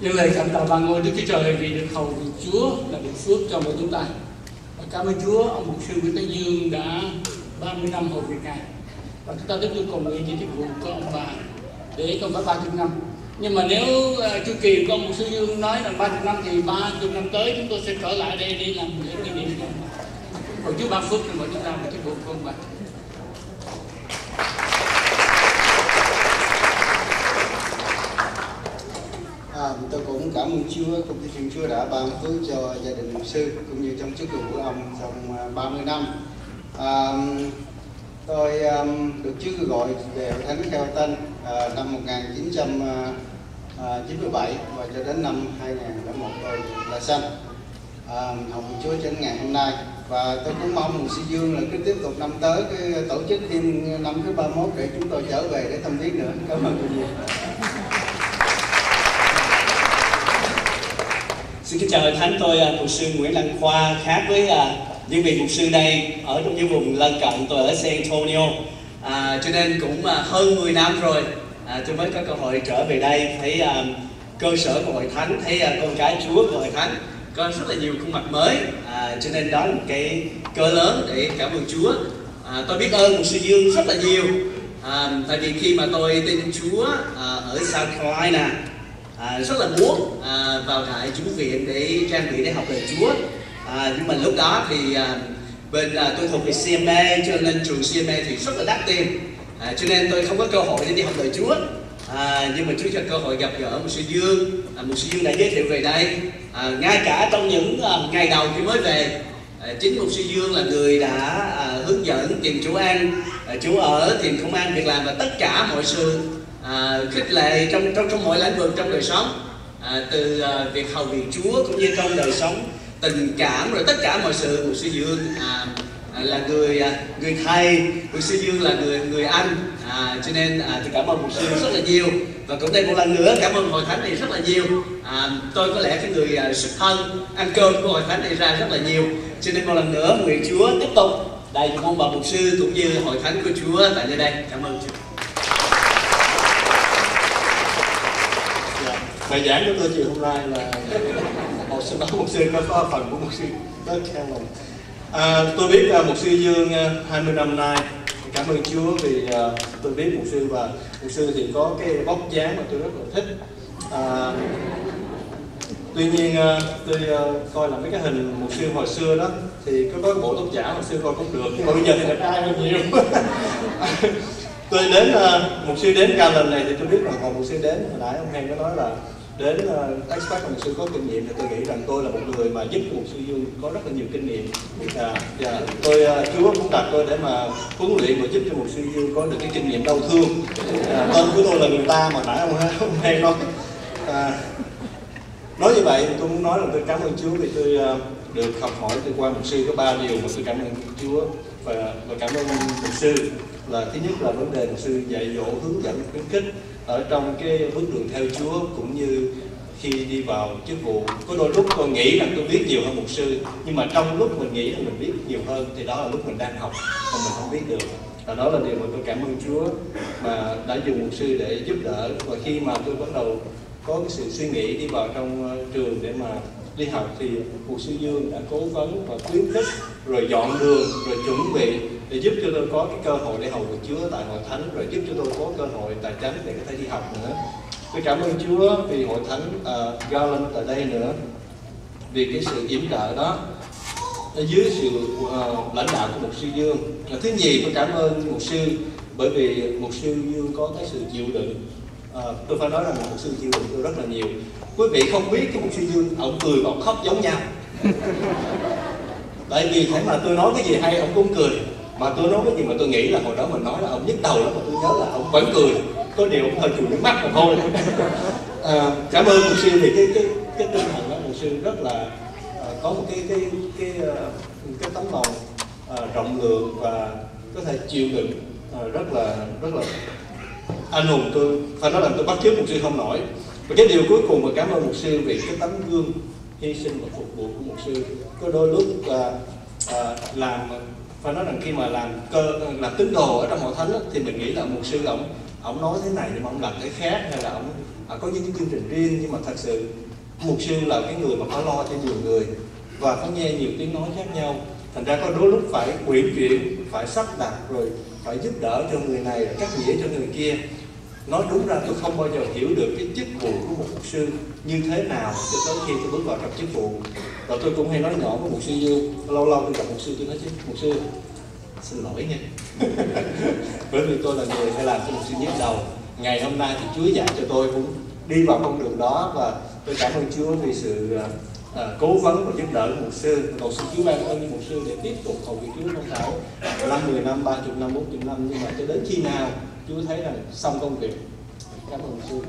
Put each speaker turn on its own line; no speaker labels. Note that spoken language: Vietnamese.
nhưng lời cảm tạ ba ngôi Đức Chúa Trời vì được hầu việc Chúa là được phước cho mỗi chúng ta. Và cảm ơn Chúa, ông mục sư Nguyễn Tây Dương đã 30 năm hầu việc này. Và chúng ta rất vui cùng nguyện những chức vụ của ông bà để không phải 30 năm. Nhưng mà nếu uh, chu kỳ của ông mục sư Dương nói là 30 năm thì 30 năm tới chúng tôi sẽ trở lại đây để làm những kỷ niệm của ông bà. Còn Chúa ban phước cho mỗi chúng ta và chức vụ của ông bà.
À, tôi cũng cảm ơn Chúa, cũng như Thiên Chúa đã ban phước cho gia đình mục sư cũng như trong chức vụ của ông trong à, 30 năm. À, tôi um, được Chúa gọi về hội thánh Cao Tân uh, năm 1997 à, và cho đến năm 2001 tôi là sanh. À, học của Chúa trên ngày hôm nay và tôi cũng mong mục sư Dương là cứ tiếp tục năm tới cái tổ chức thêm năm thứ 31 để chúng tôi trở về để thăm viếng nữa. Cảm ơn quý vị.
Xin kính chào hội thánh, tôi à, mục sư Nguyễn Đăng Khoa khác với à, những vị mục sư đây ở trong những vùng lân cận tôi ở San Antonio. À, cho nên cũng à, hơn 10 năm rồi à, tôi mới có cơ hội trở về đây. Thấy à, cơ sở của hội thánh thấy à, con cái Chúa của hội thánh có rất là nhiều khuôn mặt mới. À, cho nên đó là một cái cơ lớn để cảm ơn Chúa. À, tôi biết ơn mục sư Dương rất là nhiều. À, tại vì khi mà tôi tin Chúa à, ở South Carolina à, rất là muốn à, vào đại chủ viện để trang bị để học lời Chúa. À, nhưng mà lúc đó thì à, bên à, tôi thuộc về CMA cho nên trường CMA thì rất là đắt tiền. À, cho nên tôi không có cơ hội để đi học lời Chúa. À, nhưng mà Chúa cho cơ hội gặp gỡ một sư Dương. À, một sư Dương đã giới thiệu về đây. À, ngay cả trong những à, ngày đầu khi mới về à, chính một sư Dương là người đã à, hướng dẫn tìm chỗ ăn. À, chỗ ở tìm công an việc làm và tất cả mọi sự à, khích lệ trong trong trong mọi lĩnh vực trong đời sống. À, từ à, việc hầu việc Chúa cũng như trong đời sống tình cảm rồi tất cả mọi sự. Của sư Dương à, à là người à, người thầy mục sư Dương là người người anh. À, cho nên à, tôi cảm ơn mục sư rất là nhiều. Và cũng đây một lần nữa cảm ơn hội thánh này rất là nhiều. À, tôi có lẽ cái người à, xuất thân ăn cơm của hội thánh này ra rất là nhiều. Cho nên một lần nữa nguyện Chúa tiếp tục đại dụng ông bà mục sư cũng như hội thánh của Chúa tại nơi đây. Cảm ơn Chúa.
Bài giảng của tôi chiều hôm nay là một sư báo một sư có, có phần của một sư. Rất khen lòng à, tôi biết là một sư dương à, 20 năm nay. Cảm ơn Chúa vì uh, tôi biết một sư và một sư thì có cái bóc dáng mà tôi rất là thích. À, tuy nhiên uh, tôi uh, coi là mấy cái hình một sư hồi xưa đó thì có có bộ tóc giả hồi xưa coi cũng được nhưng mà bây giờ thì đẹp trai hơn nhiều. Tôi đến uh, một sư đến ca lần này thì tôi biết là còn một sư đến hồi nãy ông Hen có nói là đến uh, expert là một sư có kinh nghiệm thì tôi nghĩ rằng tôi là một người mà giúp một sư dương có rất là nhiều kinh nghiệm. Và tôi uh, Chúa cũng đặt tôi để mà huấn luyện và giúp cho một sư dương có được cái kinh nghiệm đau thương. Ờ, à, tên của tôi là người ta mà nãy ông ông Hen nói. À, vậy tôi muốn nói là tôi cảm ơn Chúa vì tôi ờ, được học hỏi từ qua mục sư có ba điều mà tôi cảm ơn Chúa. Và và cảm ơn mục sư là thứ nhất là vấn đề mục sư dạy dỗ, hướng dẫn, khuyến khích ở trong cái bước đường theo Chúa cũng như khi đi vào chức vụ. Có đôi lúc tôi nghĩ rằng tôi biết nhiều hơn mục sư, nhưng mà trong lúc mình nghĩ là mình biết nhiều hơn thì đó là lúc mình đang học mà mình không biết được. Và đó là điều mà tôi cảm ơn Chúa mà đã dùng mục sư để giúp đỡ. Và khi mà tôi bắt đầu có cái sự suy nghĩ đi vào trong ờ, trường để mà đi học thì mục sư Dương đã cố vấn và khuyến khích rồi dọn đường rồi chuẩn bị để giúp cho tôi có cái cơ hội để hầu được Chúa tại hội thánh rồi giúp cho tôi có cơ hội tài chánh để có thể đi học nữa. Tôi cảm ơn Chúa vì hội thánh uh, Garland tại đây nữa vì cái sự yểm trợ đó ở dưới sự uh, lãnh đạo của mục sư Dương. Thứ nhì tôi cảm ơn mục sư bởi vì mục sư Dương có cái sự chịu đựng à, tôi phải nói rằng một sư chịu tôi rất là nhiều. Quý vị không biết cái một sư Dương ông cười và ông khóc giống nhau. Tại vì thế mà tôi nói cái gì hay ông cũng cười. Mà tôi nói cái gì mà tôi nghĩ là hồi đó mình nói là ông nhức đầu lắm mà tôi nhớ là ông vẫn cười. Có điều ông hơi chùi nước mắt mà thôi à, ờ, cảm ơn một sư vì cái cái cái tinh thần đó. Một sư rất là à, có một cái cái cái cái, cái tấm lòng à, rộng lượng và có thể chịu đựng à, rất là rất là anh hùng tôi phải nói là tôi bắt chước mục sư không nổi. Và cái điều cuối cùng mà cảm ơn mục sư vì cái tấm gương hy sinh và phục vụ của mục sư. Có đôi lúc à, à, làm phải nói rằng khi mà làm cơ làm tín đồ ở trong hội thánh đó, thì mình nghĩ là mục sư ông ông nói thế này nhưng mà ông làm thế khác hay là ông à, có những cái chương trình riêng. Nhưng mà thật sự mục sư là cái người mà phải lo cho nhiều người và phải nghe nhiều tiếng nói khác nhau thành ra có đôi lúc phải quyển chuyển phải sắp đặt, rồi phải giúp đỡ cho người này cắt nghĩa cho người kia. Nói đúng ra tôi không bao giờ hiểu được cái chức vụ của một mục sư như thế nào cho tới khi tôi bước vào trong chức vụ. Và tôi cũng hay nói nhỏ với mục sư Dương lâu lâu tôi gặp mục sư tôi nói chứ, mục sư, xin lỗi nha. Bởi vì tôi là người phải làm cho mục sư nhức đầu. Ngày hôm nay thì Chúa dạy cho tôi cũng đi vào con đường đó và tôi cảm ơn Chúa vì sự à, à, cố vấn và giúp đỡ của mục sư cầu xin Chúa ban ơn cho mục sư để tiếp tục hầu việc Chúa không thảo năm 10 năm 30 năm 40 năm nhưng mà cho đến khi nào Chúa thấy rằng xong công việc. Cảm ơn mục sư.